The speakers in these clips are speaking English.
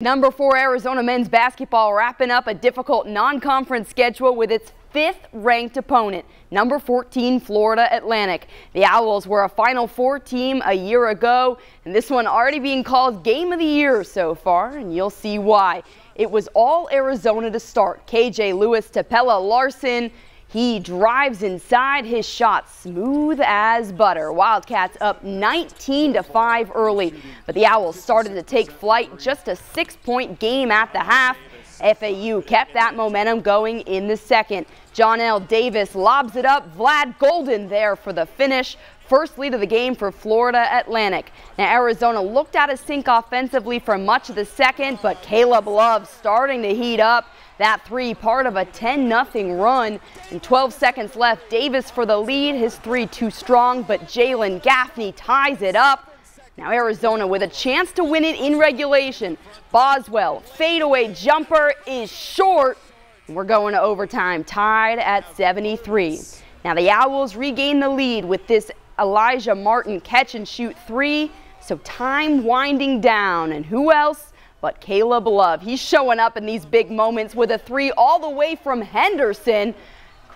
Number four Arizona men's basketball wrapping up a difficult non-conference schedule with its fifth ranked opponent, number 14 Florida Atlantic. The Owls were a Final Four team a year ago, and this one already being called Game of the Year so far, and you'll see why. It was all Arizona to start. KJ Lewis Tapella Pelle Larsson he drives inside his shot smooth as butter. Wildcats up 19 to 5 early, but the Owls started to take flight just a six-point game at the half. FAU kept that momentum going in the second. Johnell Davis lobs it up. Vlad Goldin there for the finish. First lead of the game for Florida Atlantic. Now Arizona looked out of sync offensively for much of the second, but Caleb Love starting to heat up. That three part of a 10-0 run. And 12 seconds left. Davis for the lead. His three too strong, but Jalen Gaffney ties it up. Now Arizona with a chance to win it in regulation. Boswell fadeaway jumper is short. We're going to overtime, tied at 73. Now the Owls regain the lead with this Alijah Martin catch and shoot three. So time winding down. And who else but Caleb Love. He's showing up in these big moments with a three all the way from Henderson.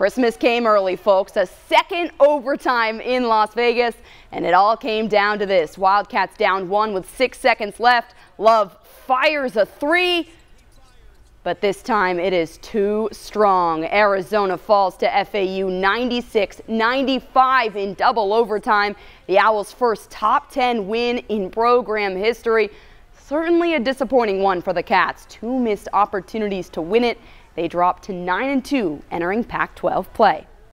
Christmas came early, folks. A second overtime in Las Vegas, and it all came down to this. Wildcats down one with six seconds left. Love fires a three, but this time it is too strong. Arizona falls to FAU 96-95 in double overtime. The Owls' first top 10 win in program history. Certainly a disappointing one for the Cats. Two missed opportunities to win it. They dropped to 9 and 2 entering Pac 12 play.